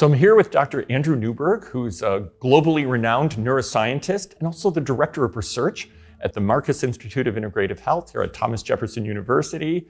So I'm here with Dr. Andrew Newberg, who's a globally renowned neuroscientist and also the director of research at the Marcus Institute of Integrative Health here at Thomas Jefferson University.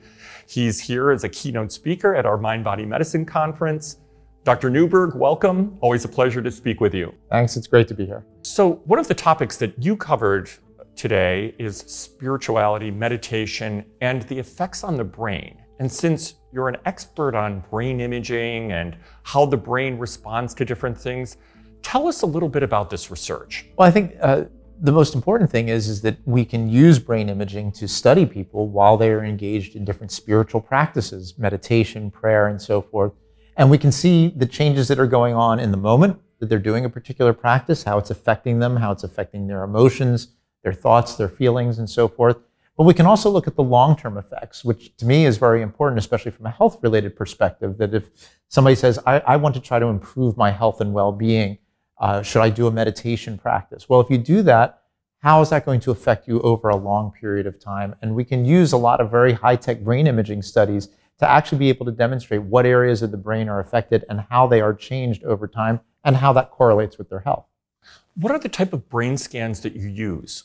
He's here as a keynote speaker at our Mind Body Medicine conference. Dr. Newberg, welcome. Always a pleasure to speak with you. Thanks, it's great to be here. So, one of the topics that you covered today is spirituality, meditation, and the effects on the brain. And since you're an expert on brain imaging and how the brain responds to different things, tell us a little bit about this research. Well, I think uh, the most important thing is, is that we can use brain imaging to study people while they are engaged in different spiritual practices, meditation, prayer, and so forth. And we can see the changes that are going on in the moment that they're doing a particular practice, how it's affecting them, how it's affecting their emotions, their thoughts, their feelings, and so forth. But we can also look at the long term effects, which to me is very important, especially from a health related perspective. That if somebody says, I, I, want to try to improve my health and well being, uh, should I do a meditation practice? Well, if you do that, how is that going to affect you over a long period of time? And we can use a lot of very high tech brain imaging studies to actually be able to demonstrate what areas of the brain are affected and how they are changed over time and how that correlates with their health. What are the type of brain scans that you use?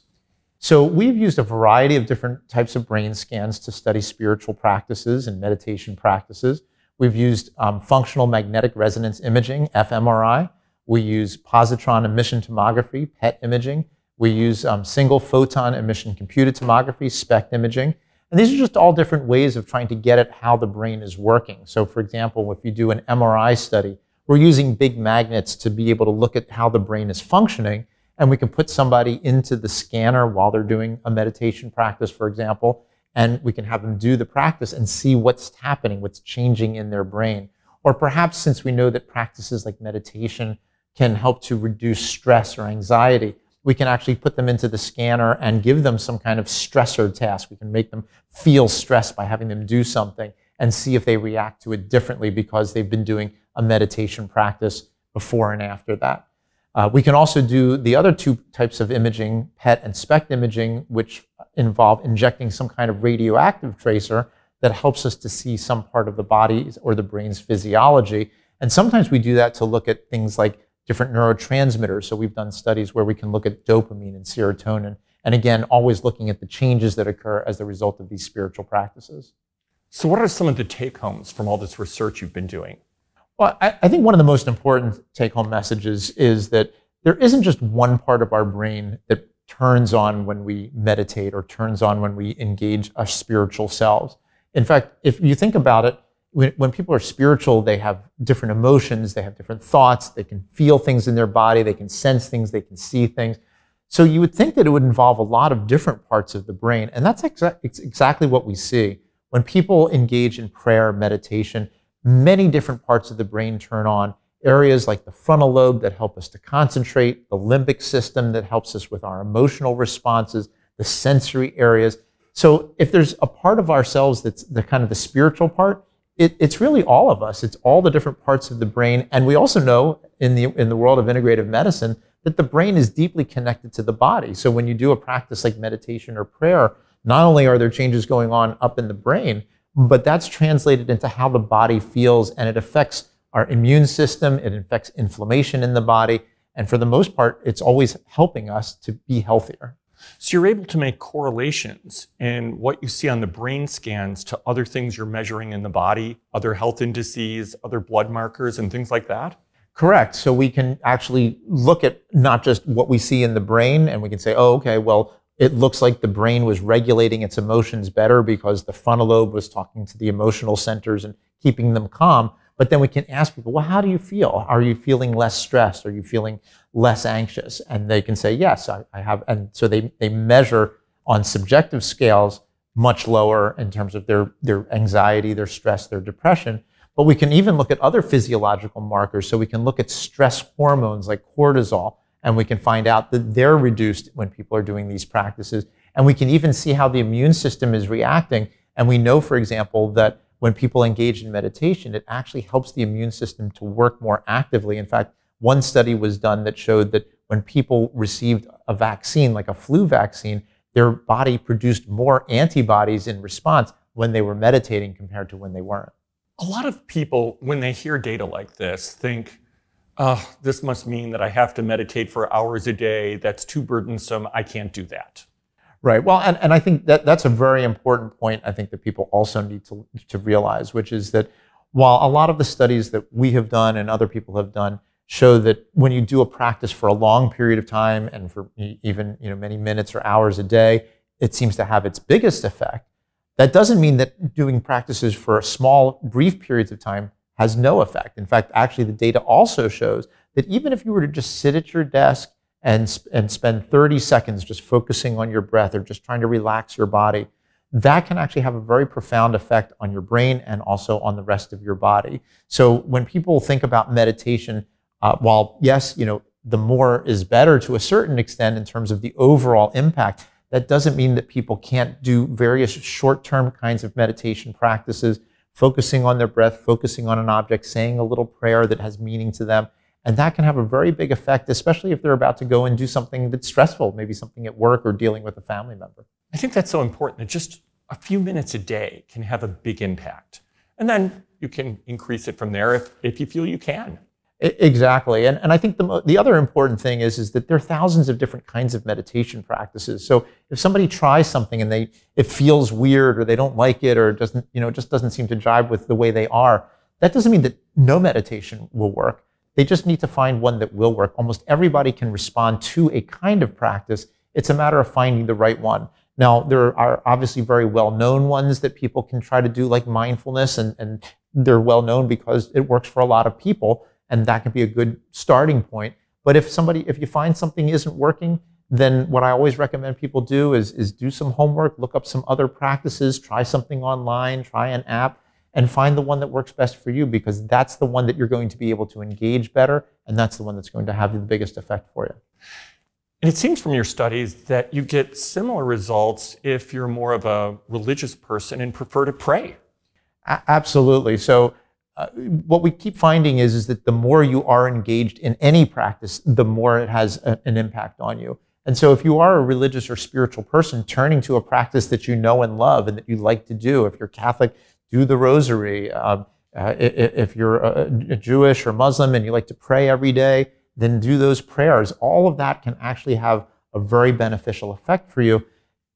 So we've used a variety of different types of brain scans to study spiritual practices and meditation practices. We've used um, functional magnetic resonance imaging, fMRI. We use positron emission tomography, PET imaging. We use um, single photon emission computed tomography, SPECT imaging. And these are just all different ways of trying to get at how the brain is working. So, for example, if you do an MRI study, we're using big magnets to be able to look at how the brain is functioning. And we can put somebody into the scanner while they're doing a meditation practice, for example, and we can have them do the practice and see what's happening, what's changing in their brain. Or perhaps since we know that practices like meditation can help to reduce stress or anxiety, we can actually put them into the scanner and give them some kind of stressor task. We can make them feel stressed by having them do something and see if they react to it differently because they've been doing a meditation practice before and after that. Uh, we can also do the other two types of imaging, PET and SPECT imaging, which involve injecting some kind of radioactive tracer that helps us to see some part of the body or the brain's physiology. And sometimes we do that to look at things like different neurotransmitters. So we've done studies where we can look at dopamine and serotonin. And again, always looking at the changes that occur as a result of these spiritual practices. So, what are some of the take homes from all this research you've been doing? Well, I, I think one of the most important take home messages is that there isn't just one part of our brain that turns on when we meditate or turns on when we engage our spiritual selves. In fact, if you think about it, when, when, people are spiritual, they have different emotions, they have different thoughts, they can feel things in their body, they can sense things, they can see things. So you would think that it would involve a lot of different parts of the brain. And that's exa- exactly what we see. When people engage in prayer, meditation, many different parts of the brain turn on. Areas like the frontal lobe that help us to concentrate, the limbic system that helps us with our emotional responses, the sensory areas. So if there's a part of ourselves that's the kind of the spiritual part, it, it's really all of us. It's all the different parts of the brain. And we also know in the, in the world of integrative medicine that the brain is deeply connected to the body. So when you do a practice like meditation or prayer, not only are there changes going on up in the brain, but that's translated into how the body feels and it affects our immune system, it affects inflammation in the body. And for the most part, it's always helping us to be healthier. So you're able to make correlations in what you see on the brain scans to other things you're measuring in the body, other health indices, other blood markers, and things like that? Correct. So we can actually look at not just what we see in the brain and we can say, oh, okay, well, it looks like the brain was regulating its emotions better because the frontal lobe was talking to the emotional centers and keeping them calm. But then we can ask people, well, how do you feel? Are you feeling less stressed? Are you feeling less anxious? And they can say, yes, I, I have. And so they, they measure on subjective scales much lower in terms of their, their anxiety, their stress, their depression. But we can even look at other physiological markers. So we can look at stress hormones like cortisol, and we can find out that they're reduced when people are doing these practices. And we can even see how the immune system is reacting. And we know, for example, that when people engage in meditation, it actually helps the immune system to work more actively. In fact, one study was done that showed that when people received a vaccine, like a flu vaccine, their body produced more antibodies in response when they were meditating compared to when they weren't. A lot of people, when they hear data like this, think oh, this must mean that I have to meditate for hours a day. That's too burdensome. I can't do that. Right. Well, and, and I think that that's a very important point I think that people also need to, to realize, which is that while a lot of the studies that we have done and other people have done show that when you do a practice for a long period of time and for even you know, many minutes or hours a day, it seems to have its biggest effect. That doesn't mean that doing practices for a small, brief periods of time has no effect. In fact, actually, the data also shows that even if you were to just sit at your desk and, and spend 30 seconds just focusing on your breath or just trying to relax your body, that can actually have a very profound effect on your brain and also on the rest of your body. So when people think about meditation, uh, while yes, you know, the more is better to a certain extent in terms of the overall impact, that doesn't mean that people can't do various short-term kinds of meditation practices focusing on their breath, focusing on an object, saying a little prayer that has meaning to them. And that can have a very big effect, especially if they're about to go and do something that's stressful, maybe something at work or dealing with a family member. I think that's so important that just a few minutes a day can have a big impact. And then you can increase it from there if, if you feel you can. Exactly. And, and I think the, the other important thing is, is that there are thousands of different kinds of meditation practices. So if somebody tries something and they, it feels weird or they don't like it or it doesn't, you know, just doesn't seem to jive with the way they are, that doesn't mean that no meditation will work. They just need to find one that will work. Almost everybody can respond to a kind of practice. It's a matter of finding the right one. Now, there are obviously very well known ones that people can try to do, like mindfulness, and, and they're well known because it works for a lot of people and that can be a good starting point. But if somebody, if you find something isn't working, then what I always recommend people do is, is do some homework, look up some other practices, try something online, try an app, and find the one that works best for you because that's the one that you're going to be able to engage better, and that's the one that's going to have the biggest effect for you. And it seems from your studies that you get similar results if you're more of a religious person and prefer to pray. A- absolutely. So uh, what we keep finding is, is that the more you are engaged in any practice, the more it has a, an impact on you. And so, if you are a religious or spiritual person turning to a practice that you know and love and that you like to do, if you're Catholic, do the rosary. Um, uh, if you're a, a Jewish or Muslim and you like to pray every day, then do those prayers. All of that can actually have a very beneficial effect for you.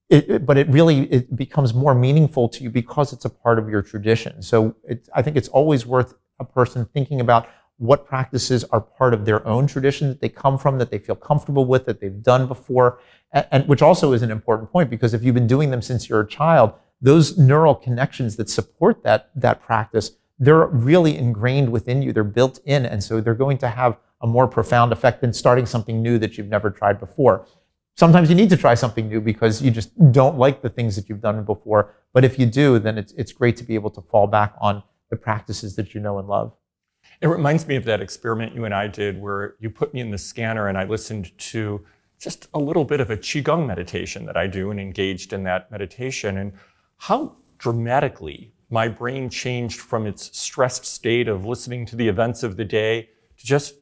It, but it really it becomes more meaningful to you because it's a part of your tradition. So it, I think it's always worth a person thinking about what practices are part of their own tradition that they come from, that they feel comfortable with, that they've done before, and, and which also is an important point because if you've been doing them since you're a child, those neural connections that support that that practice, they're really ingrained within you. They're built in, and so they're going to have a more profound effect than starting something new that you've never tried before. Sometimes you need to try something new because you just don't like the things that you've done before. But if you do, then it's, it's great to be able to fall back on the practices that you know and love. It reminds me of that experiment you and I did where you put me in the scanner and I listened to just a little bit of a Qigong meditation that I do and engaged in that meditation and how dramatically my brain changed from its stressed state of listening to the events of the day to just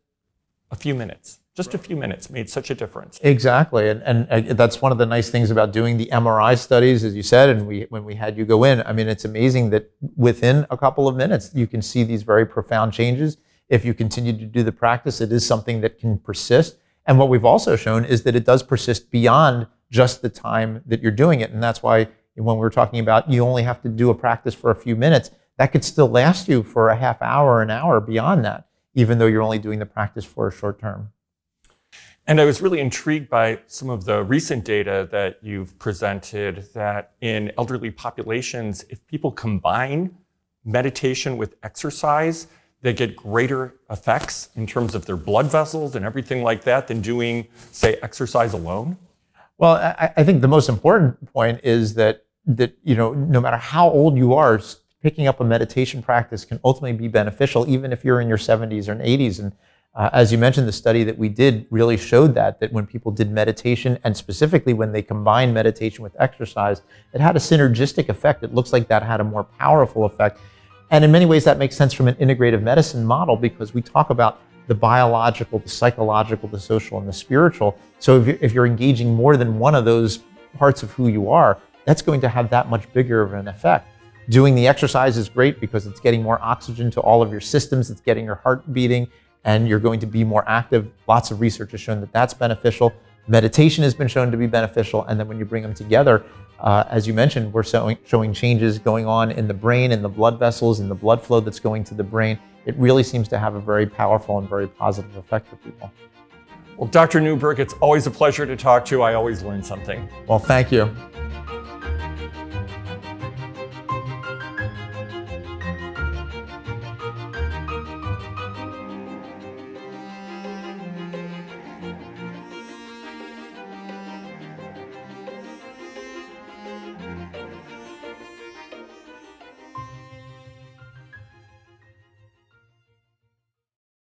a few minutes just a few minutes made such a difference. Exactly, and, and uh, that's one of the nice things about doing the MRI studies, as you said, and we when we had you go in. I mean, it's amazing that within a couple of minutes you can see these very profound changes. If you continue to do the practice, it is something that can persist. And what we've also shown is that it does persist beyond just the time that you're doing it, and that's why when we were talking about you only have to do a practice for a few minutes, that could still last you for a half hour, an hour beyond that, even though you're only doing the practice for a short term. And I was really intrigued by some of the recent data that you've presented that in elderly populations, if people combine meditation with exercise, they get greater effects in terms of their blood vessels and everything like that than doing, say, exercise alone? Well, I, I think the most important point is that that you know, no matter how old you are, picking up a meditation practice can ultimately be beneficial, even if you're in your 70s or 80s. And uh, as you mentioned, the study that we did really showed that, that when people did meditation, and specifically when they combined meditation with exercise, it had a synergistic effect. It looks like that had a more powerful effect. And in many ways, that makes sense from an integrative medicine model because we talk about the biological, the psychological, the social, and the spiritual. So if you're engaging more than one of those parts of who you are, that's going to have that much bigger of an effect. Doing the exercise is great because it's getting more oxygen to all of your systems, it's getting your heart beating, and you're going to be more active. Lots of research has shown that that's beneficial. Meditation has been shown to be beneficial. And then when you bring them together, uh, as you mentioned, we're showing, showing changes going on in the brain, in the blood vessels, in the blood flow that's going to the brain. It really seems to have a very powerful and very positive effect for people. Well, Dr. Newberg, it's always a pleasure to talk to you. I always learn something. Well, thank you.